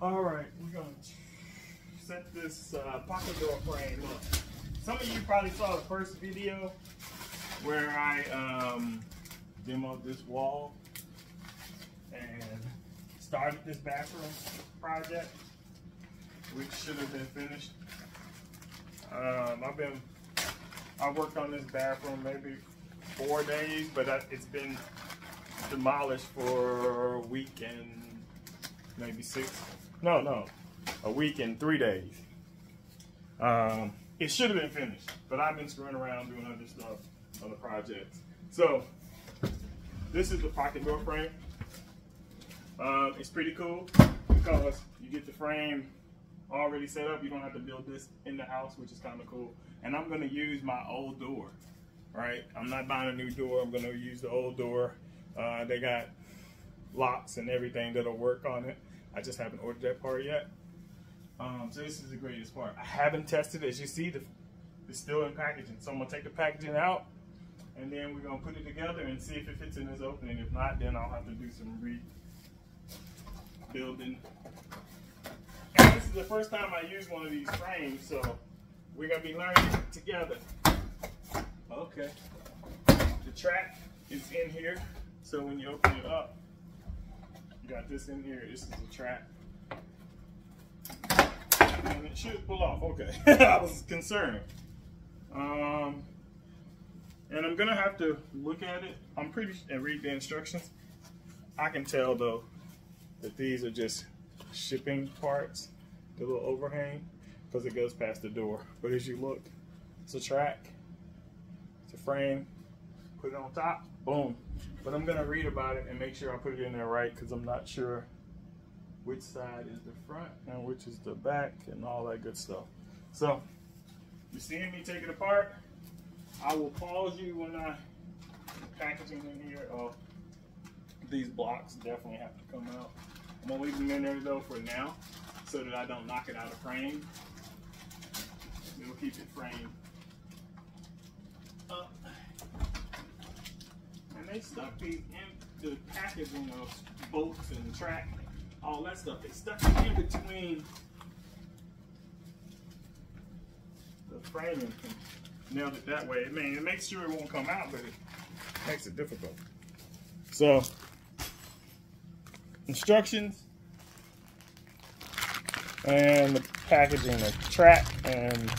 All right, we're gonna set this uh, pocket door frame up. Some of you probably saw the first video where I um, demoed this wall and started this bathroom project, which should have been finished. Um, I've been, I worked on this bathroom maybe four days, but I, it's been demolished for a week and maybe six, no, no, a week and three days. Um, it should have been finished, but I've been screwing around doing other stuff, other projects. So this is the pocket door frame. Um, it's pretty cool because you get the frame already set up. You don't have to build this in the house, which is kind of cool. And I'm gonna use my old door, right? I'm not buying a new door. I'm gonna use the old door. Uh, they got locks and everything that'll work on it. I just haven't ordered that part yet. Um, so this is the greatest part. I haven't tested it. As you see, the, it's still in packaging. So I'm gonna take the packaging out and then we're gonna put it together and see if it fits in this opening. If not, then I'll have to do some rebuilding. And this is the first time I use one of these frames, so we're gonna be learning together. Okay. The track is in here, so when you open it up, got this in here. This is the track. And it should pull off. Okay. I was concerned. Um, and I'm gonna have to look at it. I'm pretty and read the instructions. I can tell though that these are just shipping parts, the little overhang, because it goes past the door. But as you look, it's a track, it's a frame, put it on top, boom. But I'm gonna read about it and make sure I put it in there right because I'm not sure which side is the front and which is the back and all that good stuff. So, you're seeing me take it apart. I will pause you when I packaging in here. Oh, these blocks definitely have to come out. I'm gonna leave them in there though for now, so that I don't knock it out of frame. It'll keep it framed up. And they stuck these in the packaging of bolts and track, all that stuff. They stuck it in between the framing and nailed it that way. I mean, it makes sure it won't come out, but it makes it difficult. So, instructions and the packaging, the track and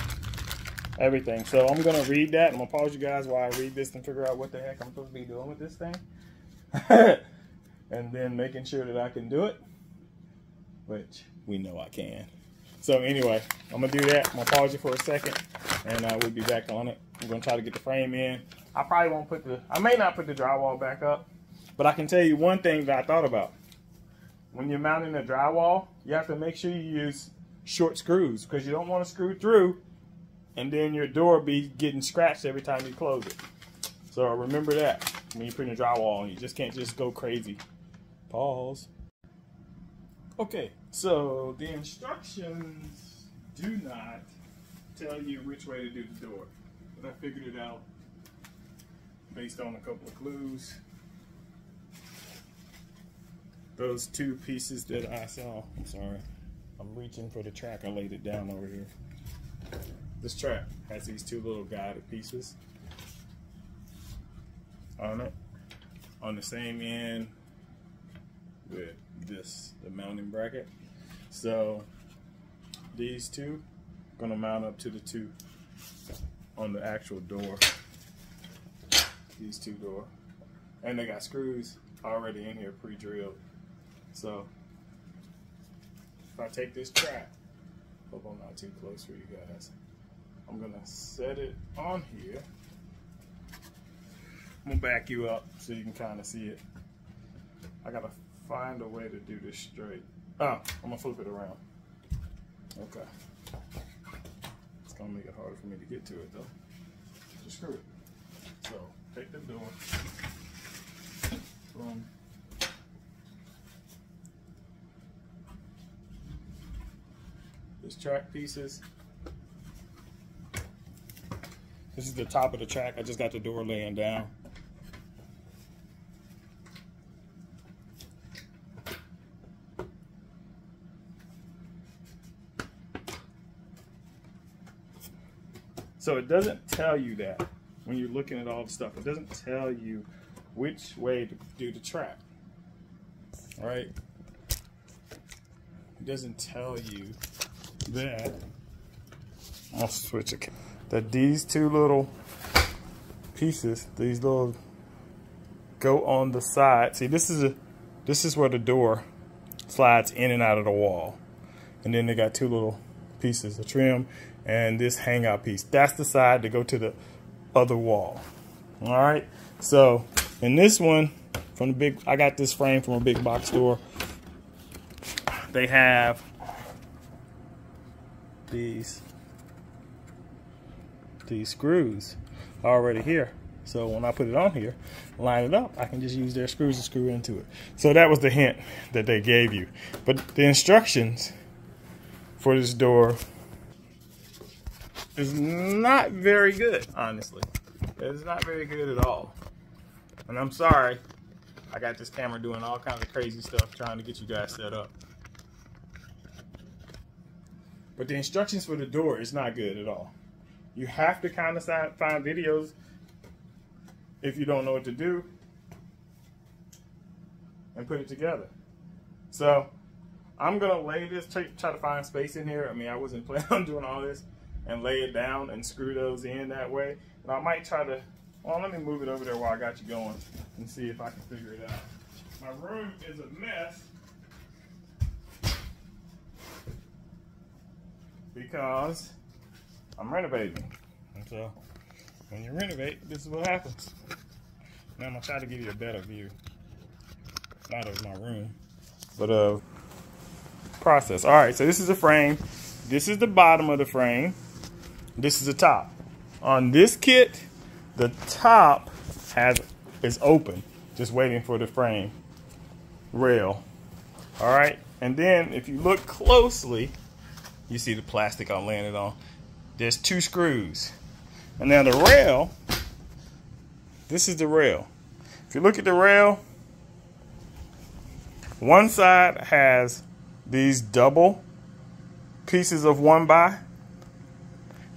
everything. So I'm gonna read that. I'm gonna pause you guys while I read this and figure out what the heck I'm supposed to be doing with this thing. and then making sure that I can do it, which we know I can. So anyway, I'm gonna do that. I'm gonna pause you for a second and uh, we'll be back on it. I'm gonna try to get the frame in. I probably won't put the, I may not put the drywall back up, but I can tell you one thing that I thought about. When you're mounting the drywall, you have to make sure you use short screws because you don't want to screw through and then your door be getting scratched every time you close it. So remember that when you're putting the drywall on. You just can't just go crazy. Pause. Okay, so the instructions do not tell you which way to do the door, but I figured it out based on a couple of clues. Those two pieces that I saw, I'm sorry, I'm reaching for the track, I laid it down over here. This track has these two little guided pieces on it, on the same end with this, the mounting bracket. So these two gonna mount up to the two on the actual door. These two door. And they got screws already in here pre-drilled. So if I take this track, hope I'm not too close for you guys. I'm gonna set it on here. I'm gonna back you up so you can kind of see it. I gotta find a way to do this straight. Ah, oh, I'm gonna flip it around. Okay. It's gonna make it harder for me to get to it though. Just screw it. So take the door. Boom. This track pieces. This is the top of the track. I just got the door laying down. So it doesn't tell you that when you're looking at all the stuff. It doesn't tell you which way to do the track, right? It doesn't tell you that. I'll switch it. That these two little pieces, these little go on the side. See, this is a this is where the door slides in and out of the wall. And then they got two little pieces, of trim and this hangout piece. That's the side to go to the other wall. All right. So in this one, from the big, I got this frame from a big box store. They have these these screws already here. So when I put it on here, line it up, I can just use their screws to screw into it. So that was the hint that they gave you. But the instructions for this door is not very good, honestly. It's not very good at all. And I'm sorry, I got this camera doing all kinds of crazy stuff trying to get you guys set up. But the instructions for the door is not good at all. You have to kind of find videos if you don't know what to do and put it together. So I'm gonna lay this, try, try to find space in here. I mean, I wasn't planning on doing all this and lay it down and screw those in that way. And I might try to, well, let me move it over there while I got you going and see if I can figure it out. My room is a mess because I'm renovating. And so when you renovate, this is what happens. Now I'm gonna try to give you a better view. Not of my room, but of process. All right, so this is the frame. This is the bottom of the frame. This is the top. On this kit, the top has is open, just waiting for the frame rail. All right, and then if you look closely, you see the plastic I'm laying on. There's two screws. And now the rail, this is the rail. If you look at the rail, one side has these double pieces of one by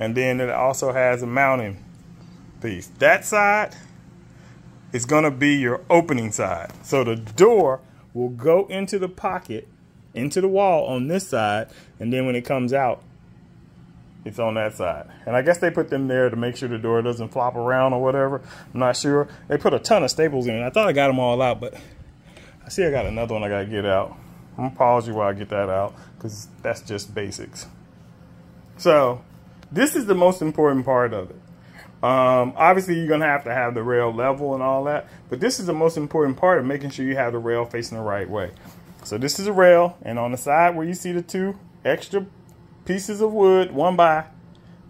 and then it also has a mounting piece. That side is going to be your opening side. So the door will go into the pocket, into the wall on this side, and then when it comes out, it's on that side. And I guess they put them there to make sure the door doesn't flop around or whatever. I'm not sure. They put a ton of staples in. I thought I got them all out, but I see I got another one I got to get out. I'm going to pause you while I get that out because that's just basics. So this is the most important part of it. Um, obviously, you're going to have to have the rail level and all that, but this is the most important part of making sure you have the rail facing the right way. So this is a rail, and on the side where you see the two extra pieces of wood, one by,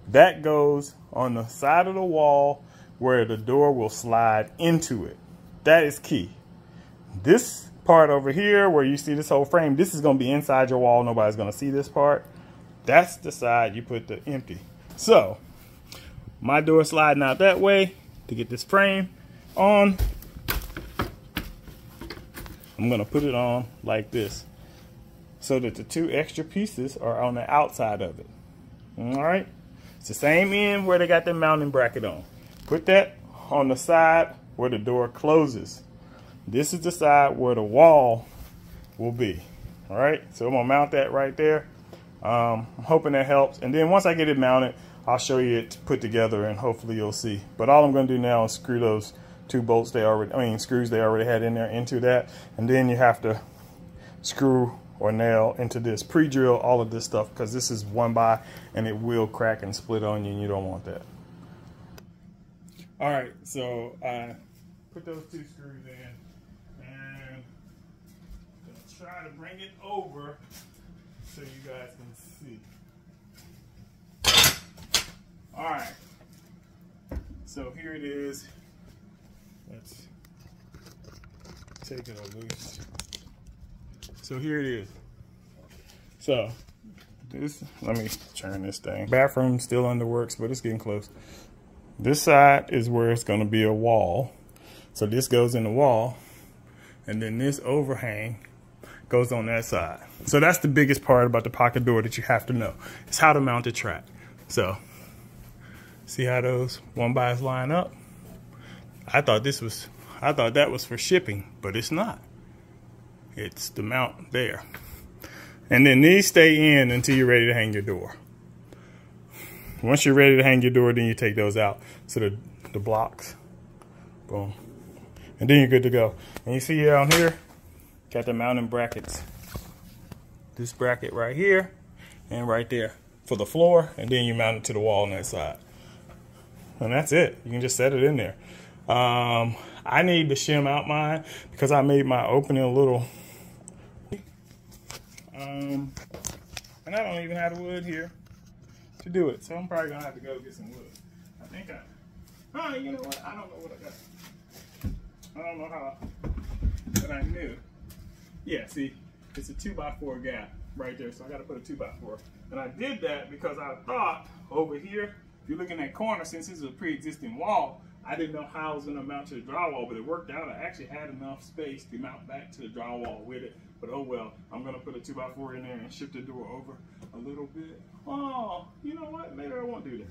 that goes on the side of the wall where the door will slide into it. That is key. This part over here where you see this whole frame, this is going to be inside your wall. Nobody's going to see this part. That's the side you put the empty. So, my door sliding out that way to get this frame on. I'm going to put it on like this so that the two extra pieces are on the outside of it. All right. It's the same end where they got the mounting bracket on. Put that on the side where the door closes. This is the side where the wall will be. All right. So I'm to mount that right there. Um, I'm hoping that helps. And then once I get it mounted, I'll show you it put together and hopefully you'll see. But all I'm going to do now is screw those two bolts they already, I mean screws they already had in there into that. And then you have to screw or nail into this, pre-drill all of this stuff because this is one by and it will crack and split on you and you don't want that. All right, so I put those two screws in and try to bring it over so you guys can see. All right. So here it is. Let's take it loose. So here it is. So this, let me turn this thing. Bathroom still under works, but it's getting close. This side is where it's gonna be a wall. So this goes in the wall. And then this overhang goes on that side. So that's the biggest part about the pocket door that you have to know. It's how to mount the track. So See how those one bys line up? I thought this was, I thought that was for shipping, but it's not. It's the mount there. And then these stay in until you're ready to hang your door. Once you're ready to hang your door, then you take those out. So the, the blocks, boom. And then you're good to go. And you see down here, got the mounting brackets. This bracket right here and right there for the floor. And then you mount it to the wall on that side. And that's it. You can just set it in there. Um, I need to shim out mine because I made my opening a little. Um, and I don't even have the wood here to do it. So I'm probably gonna have to go get some wood. I think I, oh, you know what? I don't know what I got. I don't know how, but I knew. Yeah, see, it's a two by four gap right there. So I gotta put a two by four. And I did that because I thought over here, if you look in that corner, since this is a pre-existing wall, I didn't know how I was gonna mount to the drywall, but it worked out. I actually had enough space to mount back to the drywall with it. But oh well, I'm gonna put a two by four in there and shift the door over a little bit. Oh, you know what? Maybe I won't do that.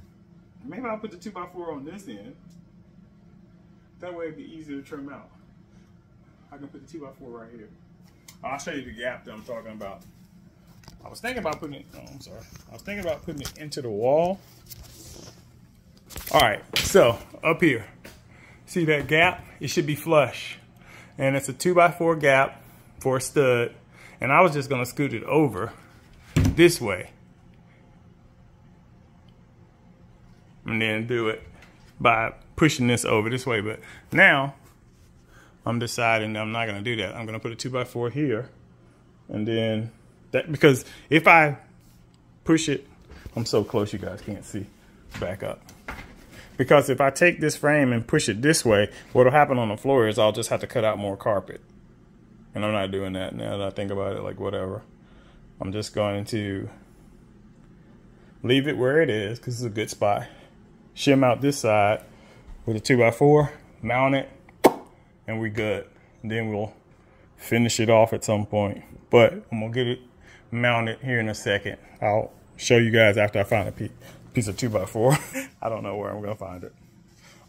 Maybe I'll put the two by four on this end. That way it'd be easier to trim out. I can put the two by four right here. I'll show you the gap that I'm talking about. I was thinking about putting it, oh, I'm sorry. I was thinking about putting it into the wall. All right, so up here, see that gap? It should be flush. And it's a two by four gap for a stud. And I was just gonna scoot it over this way. And then do it by pushing this over this way. But now I'm deciding I'm not gonna do that. I'm gonna put a two by four here. And then that, because if I push it, I'm so close you guys can't see. Back up. Because if I take this frame and push it this way, what'll happen on the floor is I'll just have to cut out more carpet. And I'm not doing that now that I think about it, like whatever. I'm just going to leave it where it is because it's a good spot. Shim out this side with a 2x4, mount it, and we good. And then we'll finish it off at some point. But I'm gonna get it mounted here in a second. I'll show you guys after I find a piece of 2x4. I don't know where I'm gonna find it.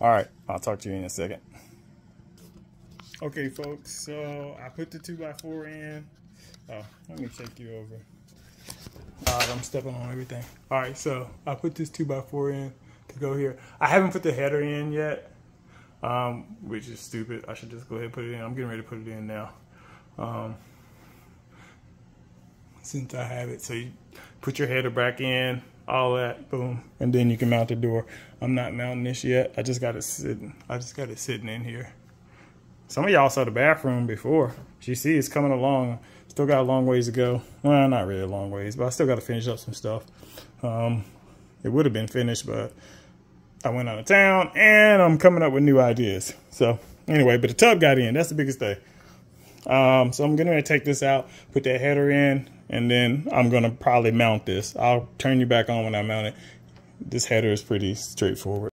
All right, I'll talk to you in a second. Okay, folks, so I put the 2x4 in. Oh, let me take you over. All right, I'm stepping on everything. All right, so I put this 2x4 in to go here. I haven't put the header in yet, um, which is stupid. I should just go ahead and put it in. I'm getting ready to put it in now. Um, since I have it, so you put your header back in, all that, boom, and then you can mount the door. I'm not mounting this yet. I just got it sitting. I just got it sitting in here. Some of y'all saw the bathroom before. You see it's coming along. Still got a long ways to go. Well, not really a long ways, but I still got to finish up some stuff. Um, it would have been finished, but I went out of town and I'm coming up with new ideas. So anyway, but the tub got in. That's the biggest thing. Um, so I'm going to take this out, put that header in, and then I'm going to probably mount this. I'll turn you back on when I mount it. This header is pretty straightforward.